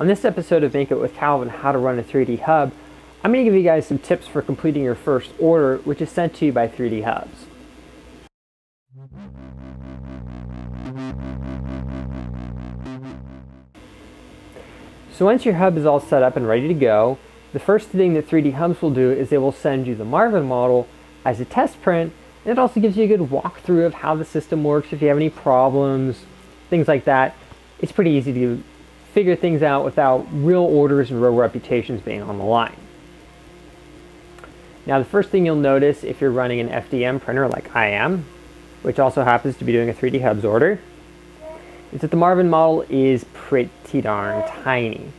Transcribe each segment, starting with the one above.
On this episode of Make It with Calvin, How to Run a 3D Hub, I'm going to give you guys some tips for completing your first order, which is sent to you by 3D Hubs. So once your hub is all set up and ready to go, the first thing that 3D Hubs will do is they will send you the Marvin model as a test print, and it also gives you a good walkthrough of how the system works, if you have any problems, things like that. It's pretty easy to figure things out without real orders and real reputations being on the line. Now the first thing you'll notice if you're running an FDM printer like I am, which also happens to be doing a 3D Hubs order, is that the Marvin model is pretty darn tiny.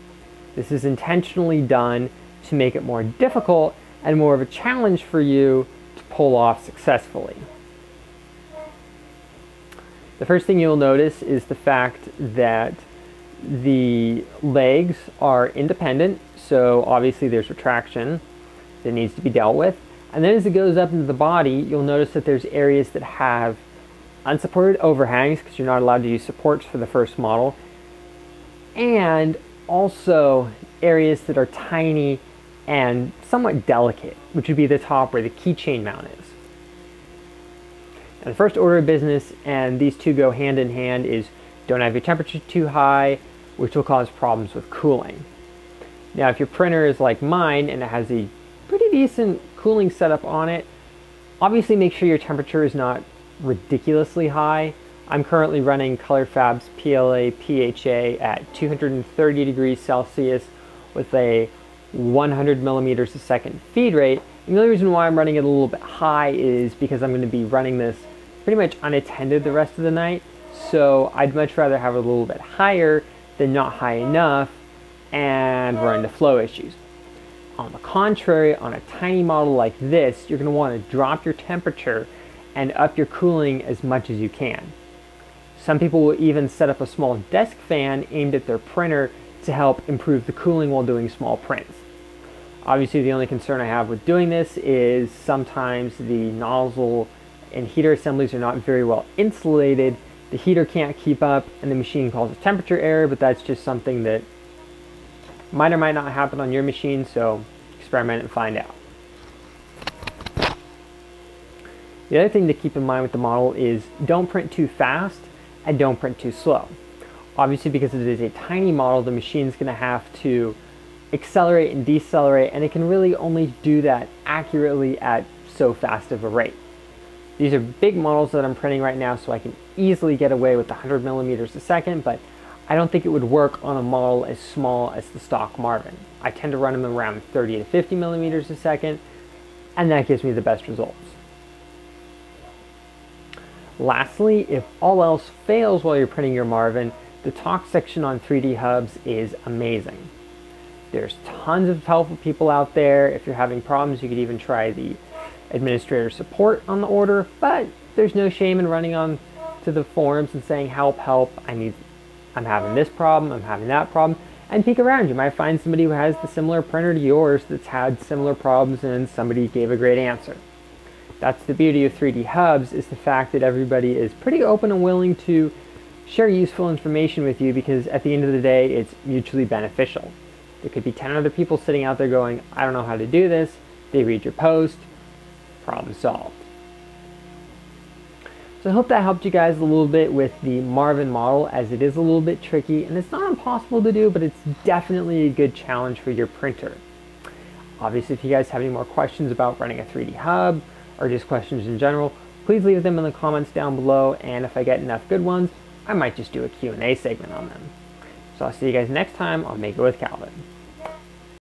This is intentionally done to make it more difficult and more of a challenge for you to pull off successfully. The first thing you'll notice is the fact that the legs are independent, so obviously there's retraction that needs to be dealt with. And then as it goes up into the body, you'll notice that there's areas that have unsupported overhangs because you're not allowed to use supports for the first model. And also areas that are tiny and somewhat delicate, which would be the top where the keychain mount is. And the first order of business, and these two go hand in hand, is don't have your temperature too high, which will cause problems with cooling. Now, if your printer is like mine and it has a pretty decent cooling setup on it, obviously make sure your temperature is not ridiculously high. I'm currently running ColorFabb's PLA PHA at 230 degrees Celsius with a 100 millimeters a second feed rate. And the only reason why I'm running it a little bit high is because I'm going to be running this pretty much unattended the rest of the night. So I'd much rather have a little bit higher than not high enough and run into flow issues. On the contrary, on a tiny model like this, you're going to want to drop your temperature and up your cooling as much as you can. Some people will even set up a small desk fan aimed at their printer to help improve the cooling while doing small prints. Obviously the only concern I have with doing this is sometimes the nozzle and heater assemblies are not very well insulated the heater can't keep up and the machine calls a temperature error, but that's just something that might or might not happen on your machine, so experiment and find out. The other thing to keep in mind with the model is don't print too fast and don't print too slow. Obviously because it is a tiny model, the machine is going to have to accelerate and decelerate and it can really only do that accurately at so fast of a rate. These are big models that I'm printing right now so I can easily get away with 100 millimeters a second, but I don't think it would work on a model as small as the stock Marvin. I tend to run them around 30 to 50 millimeters a second, and that gives me the best results. Lastly, if all else fails while you're printing your Marvin, the talk section on 3D Hubs is amazing. There's tons of helpful people out there. If you're having problems, you could even try the administrator support on the order, but there's no shame in running on to the forums and saying help, help, I need, I'm having this problem, I'm having that problem, and peek around. You might find somebody who has the similar printer to yours that's had similar problems and somebody gave a great answer. That's the beauty of 3D Hubs is the fact that everybody is pretty open and willing to share useful information with you because at the end of the day, it's mutually beneficial. There could be 10 other people sitting out there going, I don't know how to do this. They read your post, problem solved. So I hope that helped you guys a little bit with the Marvin model as it is a little bit tricky and it's not impossible to do, but it's definitely a good challenge for your printer. Obviously, if you guys have any more questions about running a 3D hub or just questions in general, please leave them in the comments down below and if I get enough good ones, I might just do a Q&A segment on them. So I'll see you guys next time on Make It With Calvin.